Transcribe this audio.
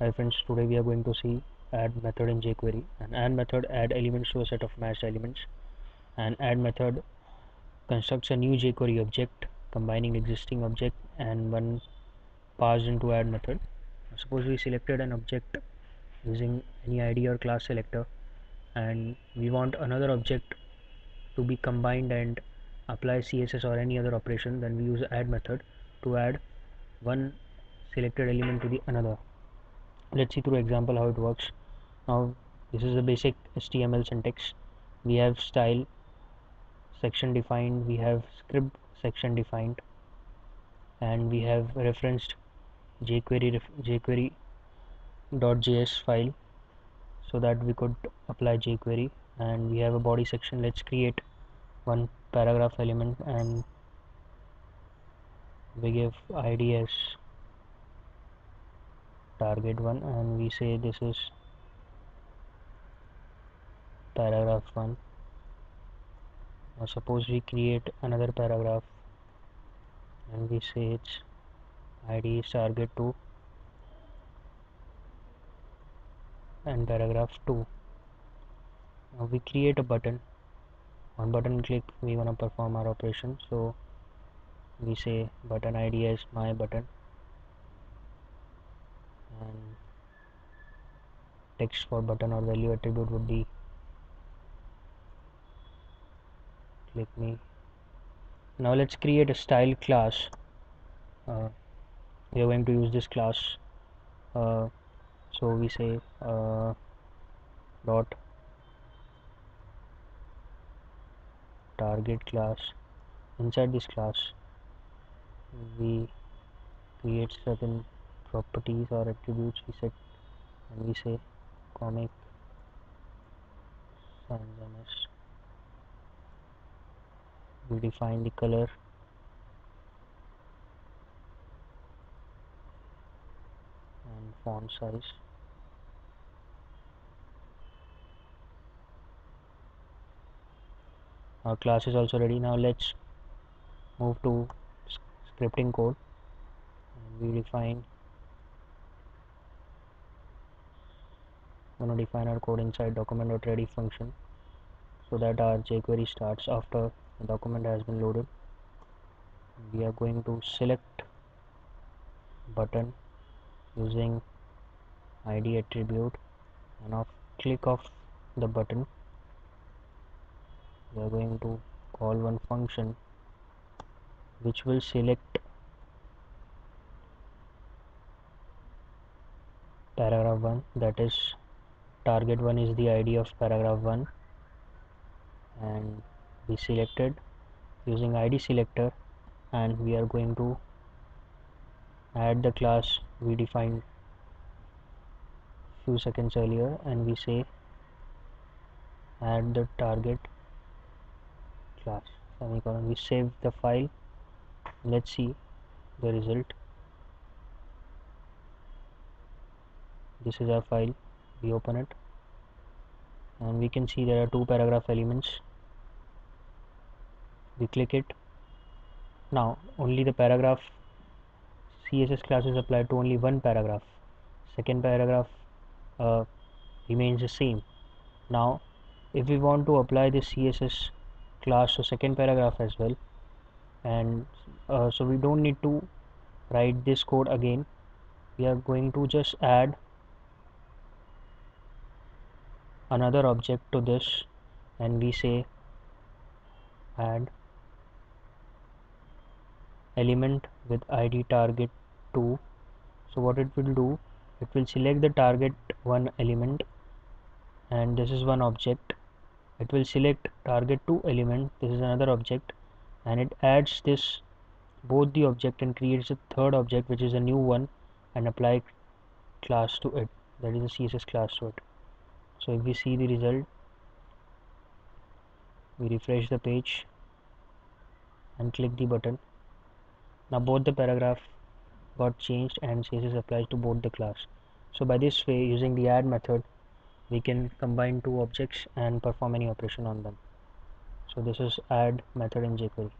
Hi friends, today we are going to see add method in jQuery. An add method add elements to a set of matched elements. An add method constructs a new jQuery object combining existing object and one passed into add method. Suppose we selected an object using any ID or class selector and we want another object to be combined and apply CSS or any other operation then we use add method to add one selected element to the another let's see through example how it works. Now this is the basic HTML syntax. We have style section defined we have script section defined and we have referenced jQuery jQuery.js file so that we could apply jQuery. And we have a body section. Let's create one paragraph element and we give id as target one and we say this is paragraph one. Now suppose we create another paragraph and we say its id is target 2 and paragraph 2 now we create a button. On button click we want to perform our operation. So we say button id as my button and text for button or value attribute would be click me. Now let's create a style class. Uh, we are going to use this class. Uh, so we say uh, dot target class. Inside this class we create certain properties or attributes we set and we say comic sans we define the color. And font size. Our class is also ready. Now let's move to scripting code. We define going to define our code inside document.ready function so that our jQuery starts after the document has been loaded. We are going to select button using id attribute and of click of the button. We are going to call one function which will select paragraph 1 that is target 1 is the id of paragraph 1 and we selected using id selector and we are going to add the class we defined few seconds earlier and we say add the target class. Semicolon we save the file. Let's see the result. This is our file we open it. And we can see there are two paragraph elements. We click it. Now only the paragraph css class is applied to only one paragraph. Second paragraph uh, remains the same. Now if we want to apply the css class to second paragraph as well and uh, so we don't need to write this code again. We are going to just add another object to this and we say add element with id target 2 so what it will do it will select the target one element and this is one object. It will select target 2 element this is another object and it adds this both the object and creates a third object which is a new one and apply class to it. That is a css class to it so if we see the result we refresh the page and click the button. Now both the paragraph got changed and CSS applies to both the class. So by this way using the add method we can combine two objects and perform any operation on them. So this is add method in jQuery